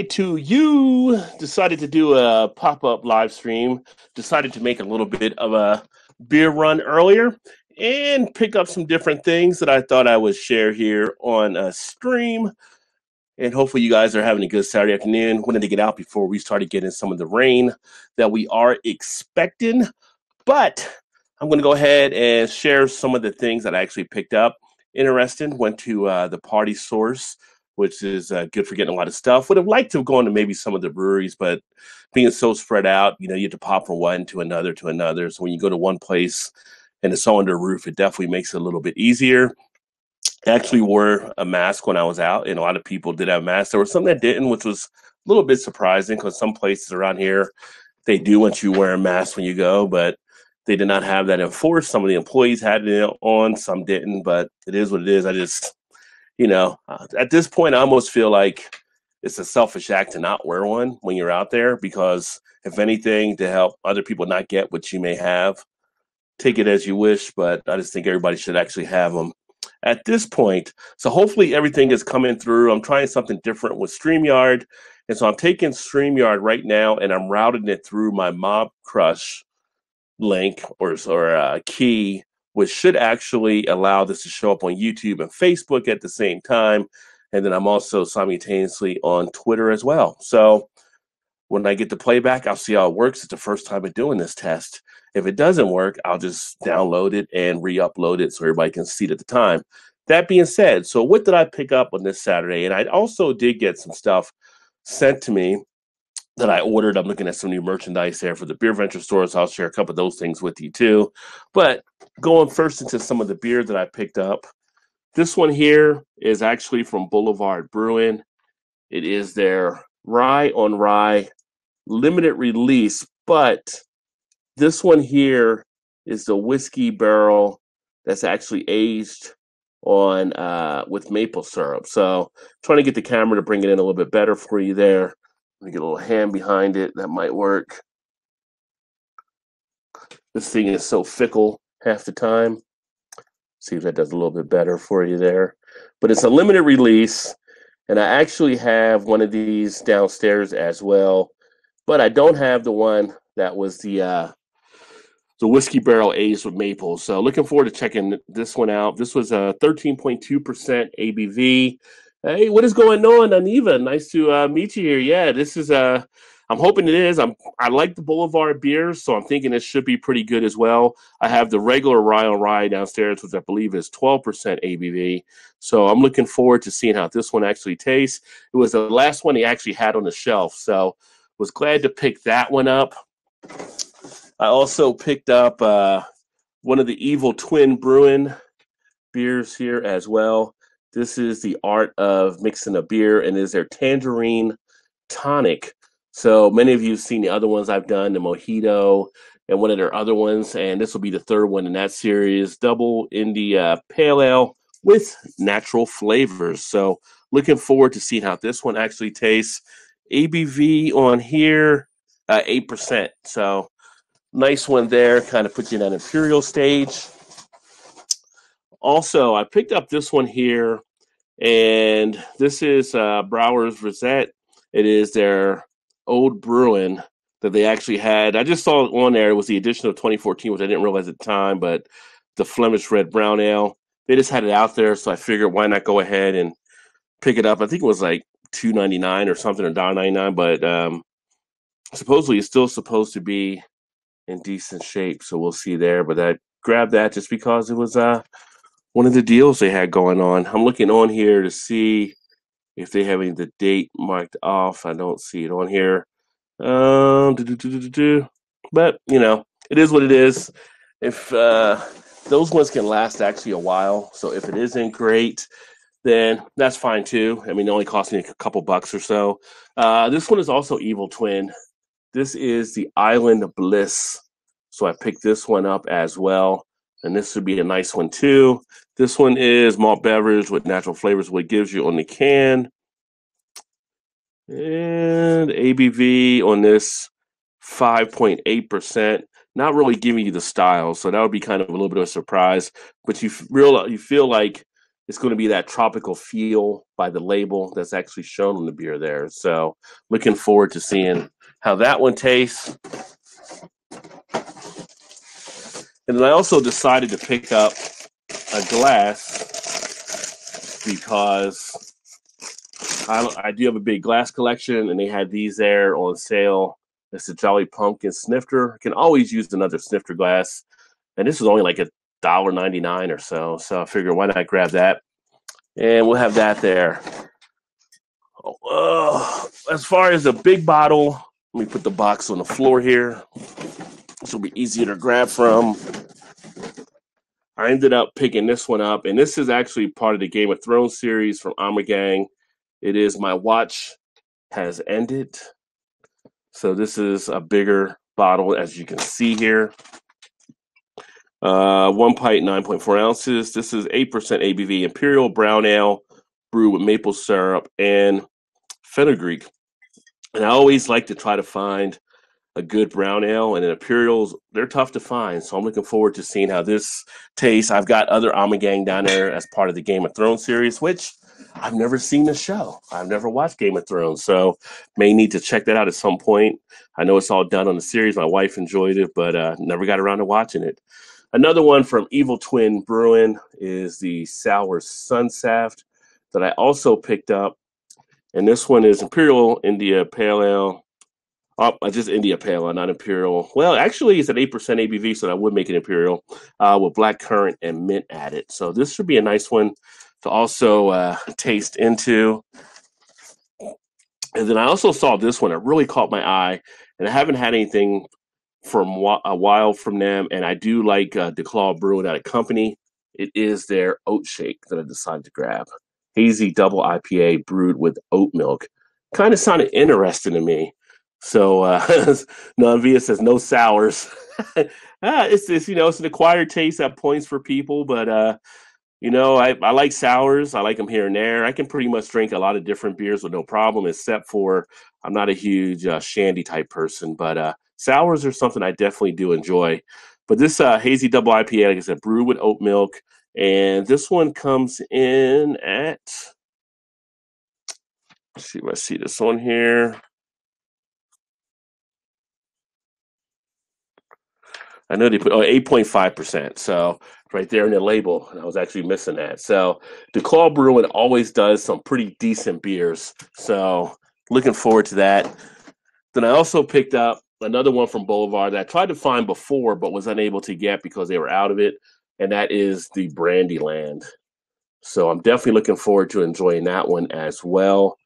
to you. Decided to do a pop-up live stream. Decided to make a little bit of a beer run earlier and pick up some different things that i thought i would share here on a stream. And hopefully you guys are having a good saturday afternoon. Wanted to get out before we started getting some of the rain that we are expecting. But i'm going to go ahead and share some of the things that i actually picked up. Interesting. Went to uh, the party source which is uh, good for getting a lot of stuff. Would have liked to have gone to maybe some of the breweries, but being so spread out, you know, you have to pop from one to another to another. So when you go to one place and it's all under a roof, it definitely makes it a little bit easier. I actually wore a mask when I was out, and a lot of people did have masks. There were some that didn't, which was a little bit surprising because some places around here they do want you wear a mask when you go, but they did not have that enforced. Some of the employees had it on, some didn't, but it is what it is. I just you know, uh, at this point, I almost feel like it's a selfish act to not wear one when you're out there because, if anything, to help other people not get what you may have, take it as you wish. But I just think everybody should actually have them at this point. So hopefully everything is coming through. I'm trying something different with StreamYard. And so I'm taking StreamYard right now and I'm routing it through my Mob Crush link or, or uh, key which should actually allow this to show up on YouTube and Facebook at the same time. And then I'm also simultaneously on Twitter as well. So when I get the playback, I'll see how it works. It's the first time of doing this test. If it doesn't work, I'll just download it and re upload it so everybody can see it at the time. That being said, so what did I pick up on this Saturday? And I also did get some stuff sent to me that I ordered. I'm looking at some new merchandise there for the beer venture stores. I'll share a couple of those things with you too. But going first into some of the beer that I picked up. This one here is actually from Boulevard Brewing. It is their rye on rye limited release, but this one here is the whiskey barrel that's actually aged on uh, with maple syrup. So trying to get the camera to bring it in a little bit better for you there. Get a little hand behind it. That might work. This thing is so fickle half the time. See if that does a little bit better for you there. But it's a limited release. And I actually have one of these downstairs as well. But I don't have the one that was the uh, the whiskey barrel aged with maple. So looking forward to checking this one out. This was a 13.2% ABV. Hey, what is going on, Aniva? Nice to uh, meet you here. Yeah, this is uh I'm hoping it is. I'm I like the Boulevard beers, so I'm thinking it should be pretty good as well. I have the regular Rye on Rye downstairs, which I believe is 12% ABV. So I'm looking forward to seeing how this one actually tastes. It was the last one he actually had on the shelf, so was glad to pick that one up. I also picked up uh, one of the Evil Twin Brewing beers here as well. This is the art of mixing a beer, and is their tangerine tonic. So many of you have seen the other ones I've done, the mojito and one of their other ones, and this will be the third one in that series, double India Pale Ale with natural flavors. So looking forward to seeing how this one actually tastes. ABV on here, uh, eight uh, percent. So nice one there. Kind of puts you in that imperial stage. Also, I picked up this one here, and this is uh, Brouwer's Rosette. It is their old brewing that they actually had. I just saw it on there. It was the edition of 2014, which I didn't realize at the time, but the Flemish Red Brown Ale. They just had it out there, so I figured why not go ahead and pick it up. I think it was like two ninety nine or something, or dollar ninety nine. But um, supposedly it's still supposed to be in decent shape, so we'll see there. But I grabbed that just because it was uh one of the deals they had going on. I'm looking on here to see if they have any the date marked off. I don't see it on here. Um, but you know, it is what it is. If uh, those ones can last actually a while, so if it isn't great, then that's fine too. I mean, it only cost me a couple bucks or so. Uh, this one is also Evil Twin. This is the Island of Bliss. So I picked this one up as well and this would be a nice one too. This one is malt beverage with natural flavors, what gives you on the can. And ABV on this 5.8%. Not really giving you the style, so that would be kind of a little bit of a surprise. But you real you feel like it's going to be that tropical feel by the label that's actually shown on the beer there. So looking forward to seeing how that one tastes. And then I also decided to pick up a glass because I, I do have a big glass collection, and they had these there on sale. It's a Jolly Pumpkin snifter. can always use another snifter glass, and this is only like a dollar ninety nine or so. So I figured why not grab that, and we'll have that there. Oh, uh, as far as a big bottle, let me put the box on the floor here. This will be easier to grab from. I ended up picking this one up, and this is actually part of the Game of Thrones series from Ommegang. It is My Watch Has Ended. So this is a bigger bottle, as you can see here. Uh, one pint, 9.4 ounces. This is 8% ABV Imperial Brown Ale brewed with maple syrup and fenugreek. And I always like to try to find a good brown ale and an imperials they're tough to find. So i'm looking forward to seeing how this tastes. I've got other Ommegang down there as part of the game of thrones series which i've never seen the show. I've never watched game of thrones so may need to check that out at some point. I know it's all done on the series. My wife enjoyed it but uh, never got around to watching it. Another one from evil twin brewing is the sour sunsaft that i also picked up and this one is imperial india pale ale Oh, just India Pale, not Imperial. Well, actually, it's at 8% ABV, so that would make it Imperial uh, with black currant and mint added. So this should be a nice one to also uh, taste into. And then I also saw this one. It really caught my eye, and I haven't had anything from a while from them. And I do like uh, DeClaw Brewing out of company. It is their oat shake that I decided to grab. Hazy double IPA brewed with oat milk. Kind of sounded interesting to me. So uh, Nanvia says no sours. ah, it's this, you know, it's an acquired taste that points for people, but uh, you know, I, I like sours. I like them here and there. I can pretty much drink a lot of different beers with no problem, except for I'm not a huge uh, shandy type person, but uh, sours are something I definitely do enjoy. But this uh, hazy double IPA, like I said, brewed with oat milk, and this one comes in at. Let's see if I see this one here. I know they put oh, 8.5%. So right there in the label, and I was actually missing that. So DeClaw Brewing always does some pretty decent beers. So looking forward to that. Then I also picked up another one from Boulevard that I tried to find before but was unable to get because they were out of it, and that is the Brandyland. So I'm definitely looking forward to enjoying that one as well.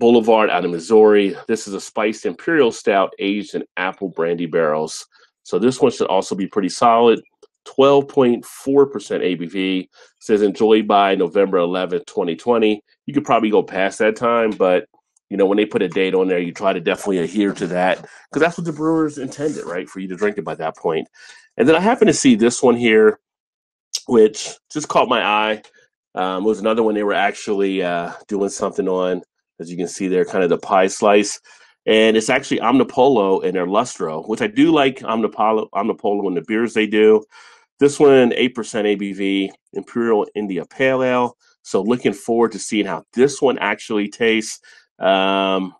Boulevard out of Missouri. This is a spiced imperial stout aged in apple brandy barrels. So this one should also be pretty solid. 12.4% ABV says enjoyed by November 11th, 2020. You could probably go past that time, but you know, when they put a date on there, you try to definitely adhere to that because that's what the brewers intended, right? For you to drink it by that point. And then I happen to see this one here, which just caught my eye. Um, it was another one they were actually uh, doing something on, as you can see there, kind of the pie slice and it's actually Omnipollo and their Lustro, which I do like Omnipolo, Omnipollo and the beers they do. This one, 8% ABV, Imperial India Pale Ale. So looking forward to seeing how this one actually tastes. Um,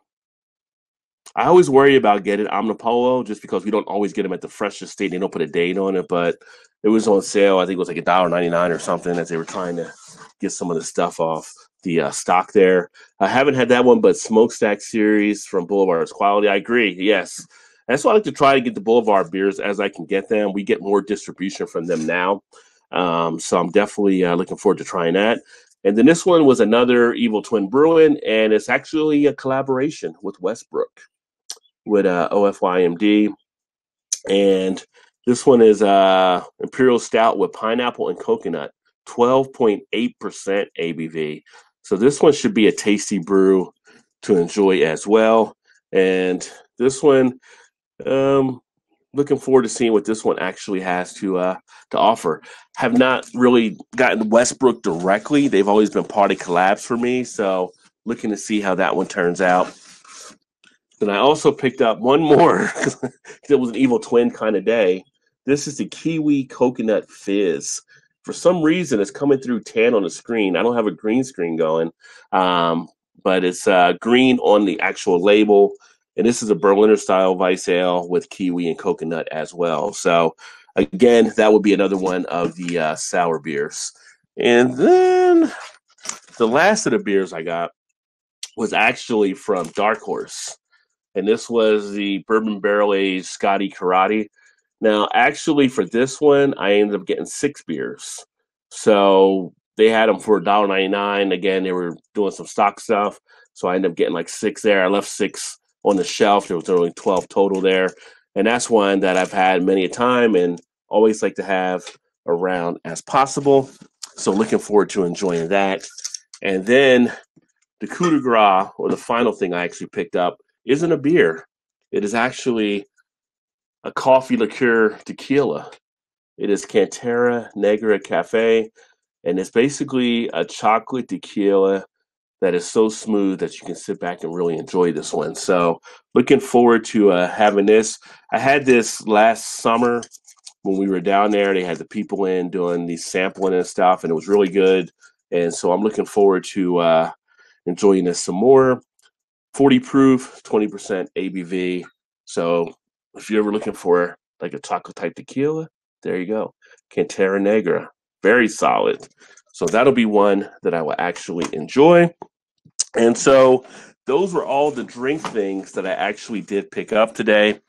I always worry about getting Omnipollo just because we don't always get them at the freshest state. They don't put a date on it, but it was on sale. I think it was like a dollar ninety nine or something as they were trying to get some of the stuff off the uh, stock there. I haven't had that one, but Smokestack series from Boulevard's quality. I agree. Yes. That's why I like to try to get the Boulevard beers as I can get them. We get more distribution from them now. Um, so I'm definitely uh, looking forward to trying that. And then this one was another Evil Twin Brewing, and it's actually a collaboration with Westbrook with uh, OFYMD. And this one is uh, Imperial Stout with pineapple and coconut, 12.8% ABV. So this one should be a tasty brew to enjoy as well. And this one, um, looking forward to seeing what this one actually has to uh, to offer. Have not really gotten Westbrook directly. They've always been party collabs for me. So looking to see how that one turns out. Then I also picked up one more because it was an evil twin kind of day. This is the Kiwi Coconut Fizz. For some reason, it's coming through tan on the screen. I don't have a green screen going, um, but it's uh, green on the actual label. And this is a Berliner style Weiss Ale with kiwi and coconut as well. So, again, that would be another one of the uh, sour beers. And then the last of the beers I got was actually from Dark Horse. And this was the bourbon barrel aged Scotty Karate. Now, actually, for this one, I ended up getting six beers. So they had them for $1.99. Again, they were doing some stock stuff. So I ended up getting like six there. I left six on the shelf. There was only 12 total there. And that's one that I've had many a time and always like to have around as possible. So looking forward to enjoying that. And then the coup de grace, or the final thing I actually picked up, isn't a beer. It is actually a coffee liqueur tequila. It is Cantera Negra Cafe, and it's basically a chocolate tequila that is so smooth that you can sit back and really enjoy this one. So, looking forward to uh, having this. I had this last summer when we were down there. They had the people in doing the sampling and stuff, and it was really good. And so, I'm looking forward to uh, enjoying this some more. 40 proof, 20% ABV. So, if you're ever looking for like a taco type tequila, there you go. Cantera Negra, very solid. So that'll be one that I will actually enjoy. And so those were all the drink things that I actually did pick up today.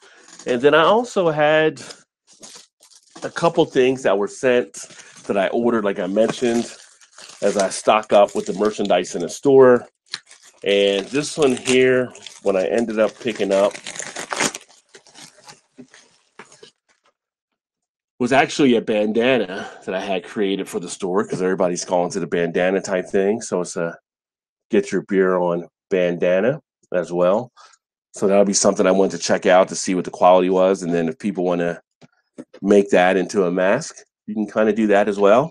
And then I also had a couple things that were sent that I ordered, like I mentioned, as I stock up with the merchandise in the store. And this one here, when I ended up picking up, was actually a bandana that I had created for the store because everybody's calling it a bandana type thing. So it's a get your beer on bandana as well. So that'll be something I wanted to check out to see what the quality was. And then if people want to make that into a mask, you can kind of do that as well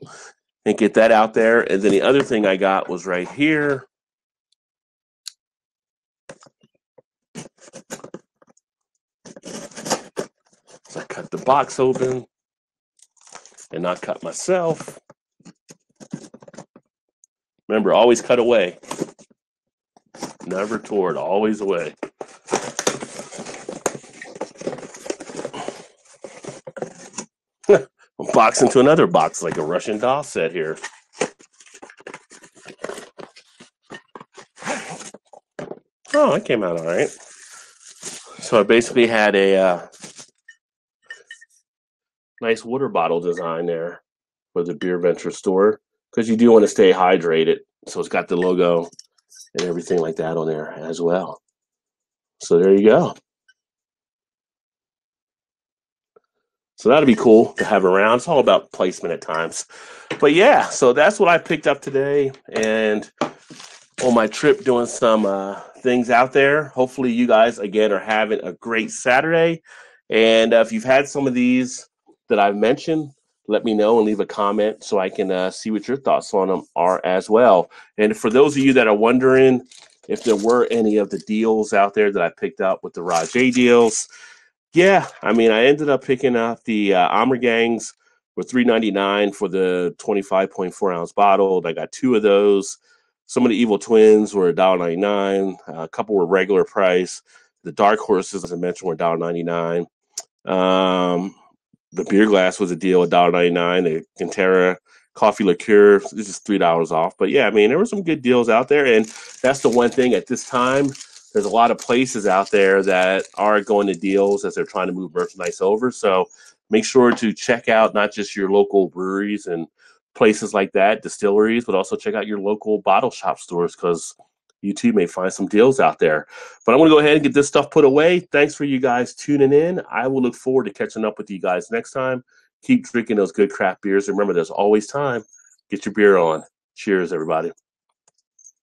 and get that out there. And then the other thing I got was right here. So I cut the box open and not cut myself. Remember, always cut away. Never toward, always away. box into another box like a Russian doll set here. Oh, it came out all right. So I basically had a uh, nice water bottle design there for the Beer Venture store because you do want to stay hydrated. So it's got the logo and everything like that on there as well. So there you go. So that'd be cool to have around. It's all about placement at times. But yeah, so that's what I picked up today. And on my trip doing some uh, things out there. Hopefully, you guys, again, are having a great Saturday. And uh, if you've had some of these that I've mentioned, let me know and leave a comment so I can uh, see what your thoughts on them are as well. And for those of you that are wondering if there were any of the deals out there that I picked up with the Rod J deals, yeah, I mean, I ended up picking up the uh, Ommegangs for three ninety nine for the twenty five point four ounce bottle. I got two of those. Some of the Evil Twins were $1.99. Uh, a couple were regular price. The Dark Horses, as I mentioned, were $1.99. Um, the beer glass was a deal, $1.99. The Cantera coffee liqueur, this is $3 off. But yeah, I mean, there were some good deals out there. And that's the one thing at this time. There's a lot of places out there that are going to deals as they're trying to move merchandise over. So make sure to check out not just your local breweries and places like that, distilleries, but also check out your local bottle shop stores because you too may find some deals out there. But I'm going to go ahead and get this stuff put away. Thanks for you guys tuning in. I will look forward to catching up with you guys next time. Keep drinking those good craft beers. Remember, there's always time. Get your beer on. Cheers, everybody.